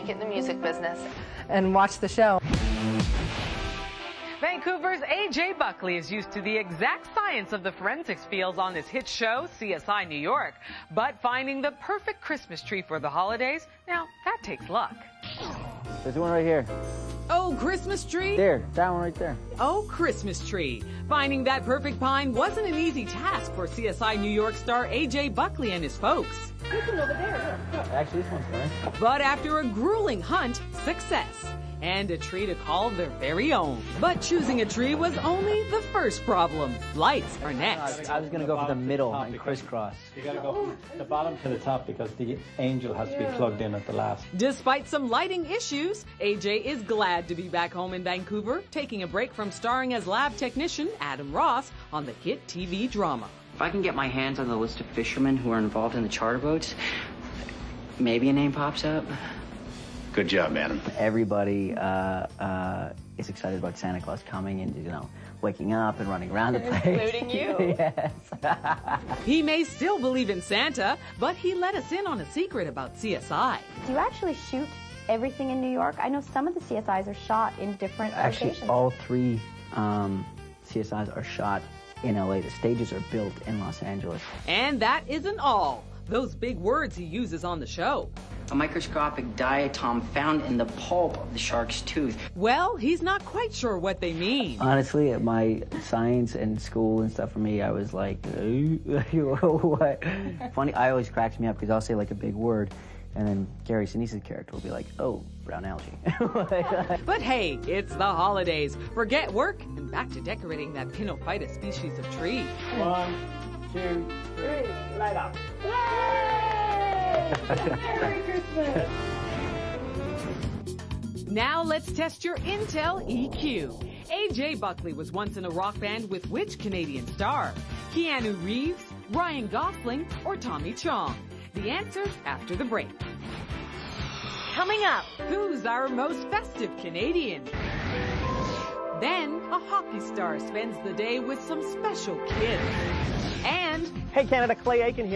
make it in the music business. And watch the show. Vancouver's AJ Buckley is used to the exact science of the forensics fields on his hit show, CSI New York. But finding the perfect Christmas tree for the holidays, now that takes luck. There's one right here. Oh, Christmas tree? There, that one right there. Oh, Christmas tree. Finding that perfect pine wasn't an easy task for CSI New York star AJ Buckley and his folks. Actually, this one's nice. But after a grueling hunt, success. And a tree to call their very own. But choosing a tree was only the first problem. Lights are next. I was gonna go for the middle and crisscross. You gotta go from the bottom to the top because the angel has to be plugged in at the last. Despite some lighting issues, AJ is glad to be back home in Vancouver, taking a break from starring as lab technician Adam Ross on the hit TV drama. If I can get my hands on the list of fishermen who are involved in the charter boats, maybe a name pops up. Good job, Adam. Everybody uh, uh, is excited about Santa Claus coming and you know waking up and running around the place, Including you. yes. He may still believe in Santa, but he let us in on a secret about CSI. Do you actually shoot everything in New York? I know some of the CSIs are shot in different Actually, locations. all three um, CSIs are shot in LA. The stages are built in Los Angeles. And that isn't all. Those big words he uses on the show. A microscopic diatom found in the pulp of the shark's tooth. Well, he's not quite sure what they mean. Honestly, at my science and school and stuff for me, I was like, what? Funny, I always cracks me up because I'll say like a big word, and then Gary Sinise's character will be like, oh, brown algae. But hey, it's the holidays. Forget work and back to decorating that Pinophyta species of tree. One, two, three, light up. Now let's test your Intel EQ. AJ Buckley was once in a rock band with which Canadian star? Keanu Reeves, Ryan Gosling, or Tommy Chong? The answers after the break. Coming up. Who's our most festive Canadian? Then, a hockey star spends the day with some special kids. And Hey Canada, Clay Aiken here.